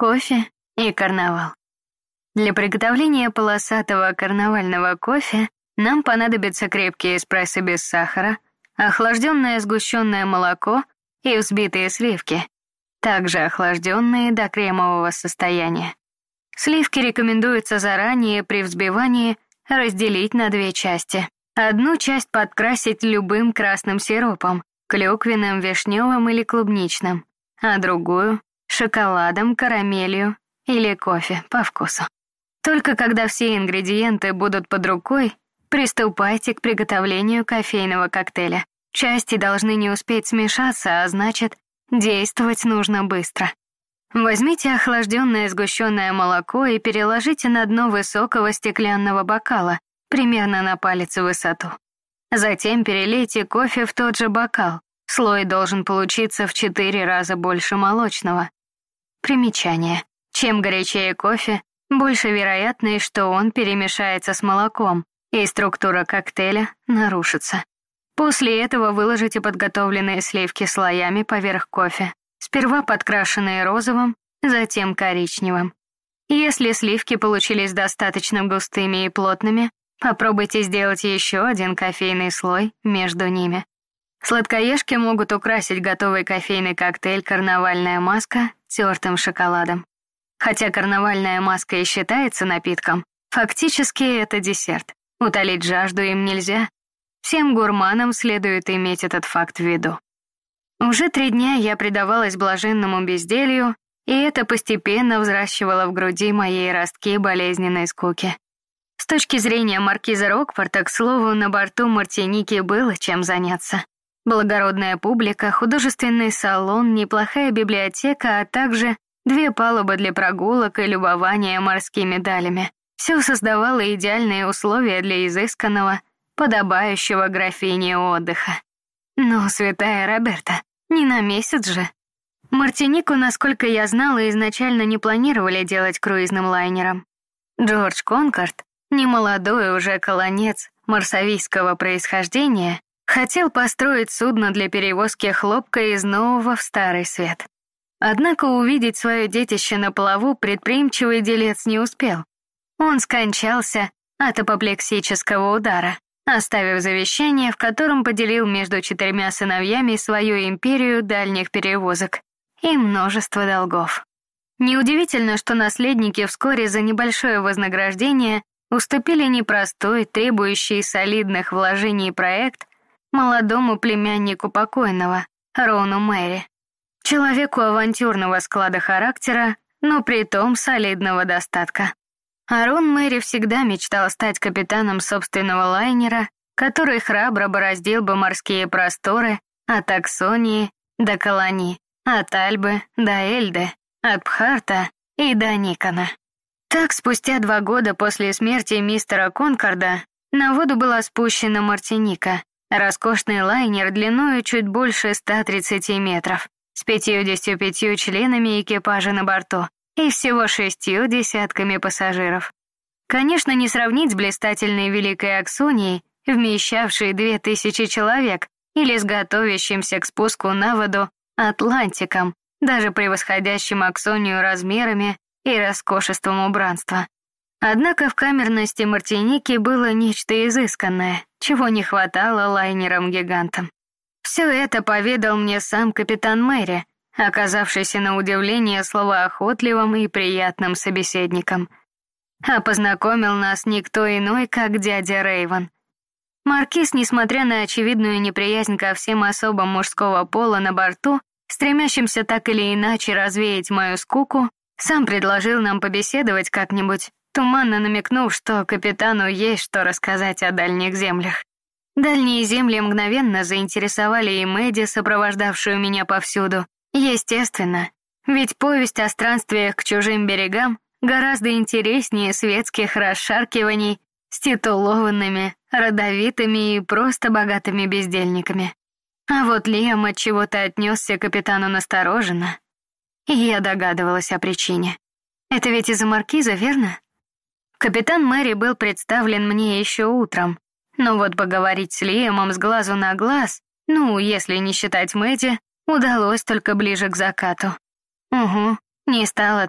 кофе и карнавал. Для приготовления полосатого карнавального кофе нам понадобится крепкий эспрессо без сахара, охлажденное сгущенное молоко и взбитые сливки, также охлажденные до кремового состояния. Сливки рекомендуется заранее при взбивании разделить на две части. Одну часть подкрасить любым красным сиропом, клюквенным, вишневым или клубничным, а другую — шоколадом, карамелью или кофе по вкусу. Только когда все ингредиенты будут под рукой, приступайте к приготовлению кофейного коктейля. Части должны не успеть смешаться, а значит, действовать нужно быстро. Возьмите охлажденное сгущенное молоко и переложите на дно высокого стеклянного бокала, примерно на палец в высоту. Затем перелейте кофе в тот же бокал. Слой должен получиться в 4 раза больше молочного. Примечание. Чем горячее кофе, больше вероятность, что он перемешается с молоком, и структура коктейля нарушится. После этого выложите подготовленные сливки слоями поверх кофе, сперва подкрашенные розовым, затем коричневым. Если сливки получились достаточно густыми и плотными, попробуйте сделать еще один кофейный слой между ними. Сладкоежки могут украсить готовый кофейный коктейль «Карнавальная маска» тертым шоколадом. Хотя карнавальная маска и считается напитком, фактически это десерт. Утолить жажду им нельзя. Всем гурманам следует иметь этот факт в виду. Уже три дня я предавалась блаженному безделью, и это постепенно взращивало в груди моей ростки болезненной скуки. С точки зрения маркиза Рокфорта, к слову, на борту Мартиники было чем заняться. Благородная публика, художественный салон, неплохая библиотека, а также две палубы для прогулок и любования морскими далями. Все создавало идеальные условия для изысканного, подобающего графине отдыха. Но, святая Роберта, не на месяц же. Мартинику, насколько я знала, изначально не планировали делать круизным лайнером. Джордж Конкорд, немолодой уже колонец марсавийского происхождения, хотел построить судно для перевозки хлопка из нового в старый свет. Однако увидеть свое детище на плаву предприимчивый делец не успел. Он скончался от апоплексического удара, оставив завещание, в котором поделил между четырьмя сыновьями свою империю дальних перевозок и множество долгов. Неудивительно, что наследники вскоре за небольшое вознаграждение уступили непростой, требующий солидных вложений проект молодому племяннику покойного, Рону Мэри. Человеку авантюрного склада характера, но при том солидного достатка. Арон Мэри всегда мечтал стать капитаном собственного лайнера, который храбро бороздил бы морские просторы от Аксонии до Колони, от Альбы до Эльды, от Пхарта и до Никона. Так, спустя два года после смерти мистера Конкорда на воду была спущена Мартиника, роскошный лайнер длиной чуть больше 130 метров с пятьюдесятью пятью членами экипажа на борту и всего шестью десятками пассажиров. Конечно, не сравнить с блистательной Великой Аксонией, вмещавшей две тысячи человек, или с готовящимся к спуску на воду Атлантиком, даже превосходящим Аксонию размерами и роскошеством убранства. Однако в камерности Мартиники было нечто изысканное, чего не хватало лайнерам-гигантам. Все это поведал мне сам капитан Мэри, оказавшийся на удивление словоохотливым и приятным собеседником. А познакомил нас никто иной, как дядя Рейвен. Маркиз, несмотря на очевидную неприязнь ко всем особам мужского пола на борту, стремящимся так или иначе развеять мою скуку, сам предложил нам побеседовать как-нибудь, туманно намекнув, что капитану есть что рассказать о дальних землях. Дальние земли мгновенно заинтересовали и Мэдди, сопровождавшую меня повсюду. Естественно, ведь повесть о странствиях к чужим берегам гораздо интереснее светских расшаркиваний с титулованными, родовитыми и просто богатыми бездельниками. А вот Лиам от чего-то отнесся к капитану настороженно. И я догадывалась о причине. Это ведь из-за маркиза, верно? Капитан Мэри был представлен мне еще утром, но вот поговорить с Лиэмом с глазу на глаз, ну, если не считать Мэдди, удалось только ближе к закату. Угу, не стал